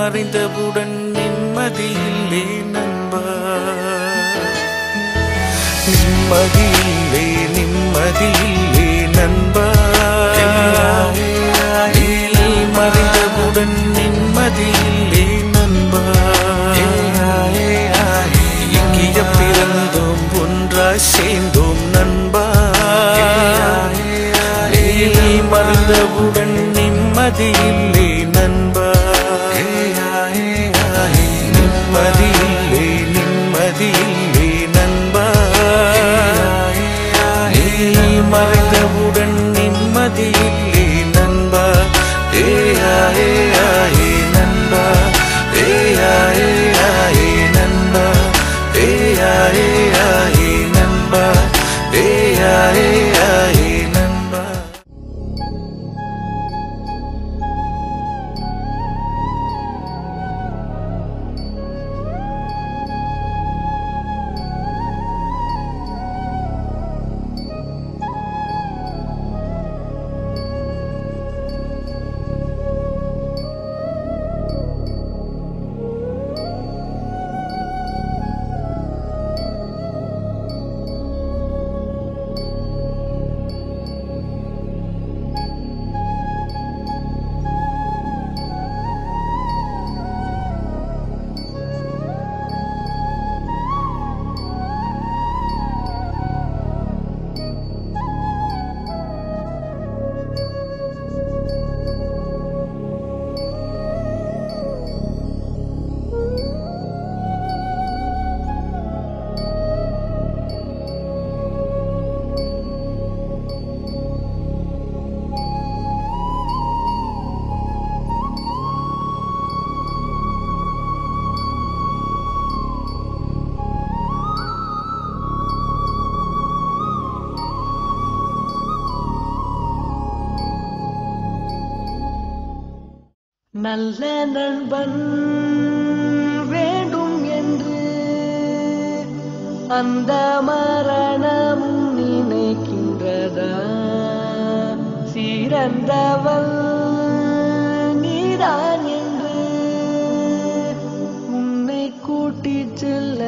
மறைந்தவுடன் நிம்மதியில்லே நண்பா. நிம்மதியில்லே நிம்மதியில்லே நண்பா. மறைந்தவுடன் நிம்மதியில்லே நண்பா. இங்கிய பிறந்தோம் ஒன்றாய் சேர்ந்தோம் நண்பா. மறந்தவுடன் நிம்மதியில்லே நல்ல நண்பன் வேண்டும் என்று அந்த மரணம் நினைக்கின்றதா? சிறந்தவள் நீதான் என்று உன்னை கூட்டிச் செல்ல